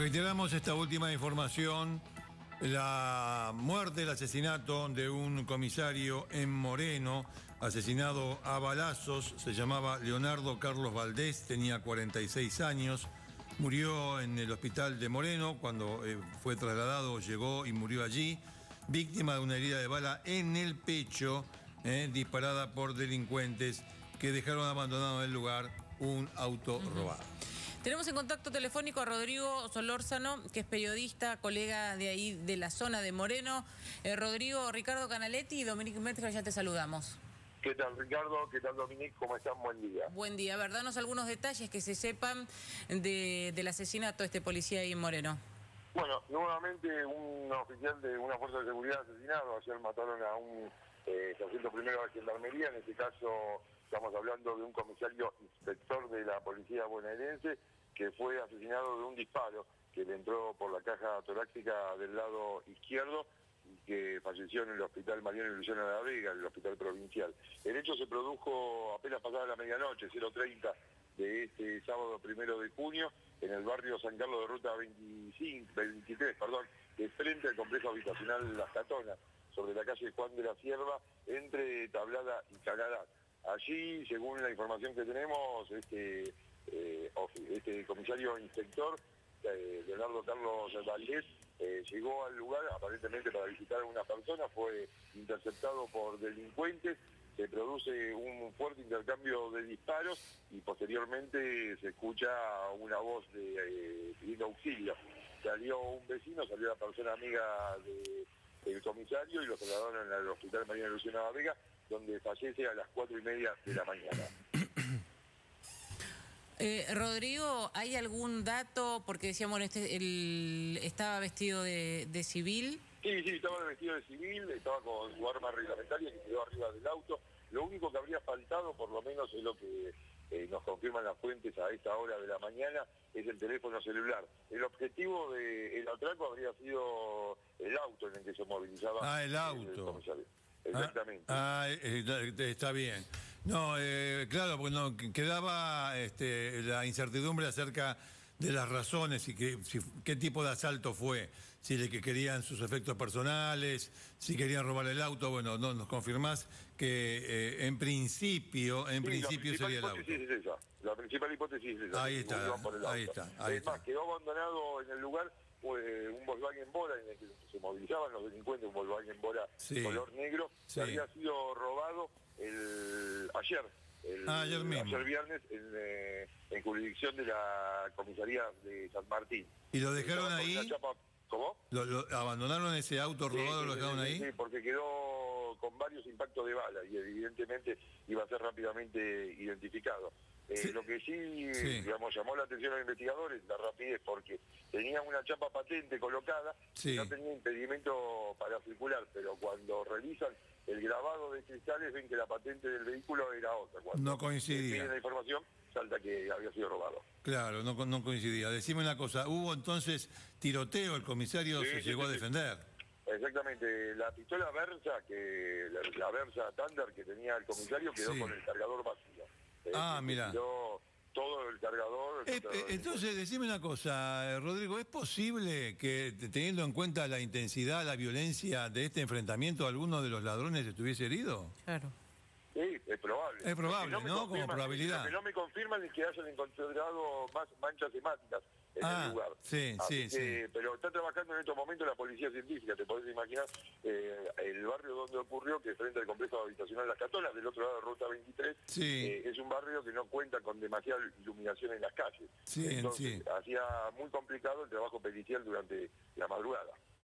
Reiteramos esta última información. La muerte, el asesinato de un comisario en Moreno, asesinado a balazos, se llamaba Leonardo Carlos Valdés, tenía 46 años, murió en el hospital de Moreno cuando eh, fue trasladado, llegó y murió allí, víctima de una herida de bala en el pecho, eh, disparada por delincuentes que dejaron abandonado en el lugar un auto robado. Tenemos en contacto telefónico a Rodrigo Solórzano, que es periodista, colega de ahí de la zona de Moreno. Eh, Rodrigo, Ricardo Canaletti y Dominique Metra, ya te saludamos. ¿Qué tal Ricardo? ¿Qué tal Dominique? ¿Cómo están? Buen día. Buen día. A ver, danos algunos detalles que se sepan de, del asesinato de este policía ahí en Moreno. Bueno, nuevamente un oficial de una fuerza de seguridad asesinado. Ayer mataron a un eh, sargento primero de Gendarmería, en este caso estamos hablando de un comisario inspector de la policía bonaerense que fue asesinado de un disparo que le entró por la caja torácica del lado izquierdo y que falleció en el hospital Mariano Luciano de la Vega, el hospital provincial. El hecho se produjo apenas pasada la medianoche, 0.30 de este sábado primero de junio, en el barrio San Carlos de Ruta 25, 23, perdón, de frente al complejo habitacional Las Catonas, sobre la calle Juan de la Sierva, entre Tablada y Canadá. Allí, según la información que tenemos, este eh, este comisario inspector, eh, Leonardo Carlos Valdés, eh, llegó al lugar aparentemente para visitar a una persona, fue interceptado por delincuentes, se produce un fuerte intercambio de disparos y posteriormente se escucha una voz de pidiendo auxilio. Salió un vecino, salió la persona amiga del comisario y lo trasladaron al hospital María Luciana Vega, donde fallece a las cuatro y media de la mañana. Eh, Rodrigo, ¿hay algún dato? Porque decíamos, este, él estaba vestido de, civil. Sí, sí, estaba vestido de civil, estaba con su arma reglamentaria que quedó arriba del auto. Lo único que habría faltado, por lo menos es lo que eh, nos confirman las fuentes a esta hora de la mañana, es el teléfono celular. El objetivo del atraco habría sido el auto en el que se movilizaba. Ah, el auto. Exactamente. Ah, ah está bien. No, eh, claro, porque no, quedaba este, la incertidumbre acerca de las razones y que, qué tipo de asalto fue, si le que querían sus efectos personales, si querían robar el auto, bueno, no, nos confirmás que eh, en principio, en principio sería el auto. Es esa. La principal hipótesis es esa. Ahí está, ahí está. Ahí es más, quedó abandonado en el lugar un Volkswagen Bora en el que se movilizaban los delincuentes, un Volkswagen Bora color negro, que había sido robado el ayer, el, ah, ayer, viernes eh, en, jurisdicción de la comisaría de San Martín. ¿Y lo dejaron ahí? ¿Cómo? ¿Lo, abandonaron ese auto robado, lo dejaron ahí? Sí, porque quedó con varios impactos de bala y evidentemente iba a ser rápidamente identificado. Eh, lo que sí, digamos, llamó la atención a los investigadores, la rapidez, porque tenía una chapa patente colocada, no tenía impedimento para circular, pero cuando realizan el grabado de cristales ven que la patente del vehículo era otra. Cuando no coincidía. la información, salta que había sido robado. Claro, no, no coincidía. Decime una cosa, hubo entonces tiroteo, el comisario se llegó a defender. Exactamente, la pistola Versa, que la, Versa Thunder que tenía el comisario quedó con el cargador vacío. Ah, este, mira. Todo el cargador. Eh, eh, entonces, decime una cosa, eh, Rodrigo, ¿es posible que teniendo en cuenta la intensidad, la violencia de este enfrentamiento, alguno de los ladrones estuviese herido? Claro. Sí, es probable. Es probable, ¿no? Como probabilidad. Que no me confirman es que hayan encontrado más manchas temáticas en el ah, lugar. Sí, sí, sí. Pero está trabajando en estos momentos la policía científica, te podés imaginar eh, el barrio donde ocurrió, que frente al complejo habitacional Las Catonas, del otro lado de Ruta 23, eh, es un barrio que no cuenta con demasiada iluminación en las calles. Sí, Entonces, hacía muy complicado el trabajo pericial durante la madrugada.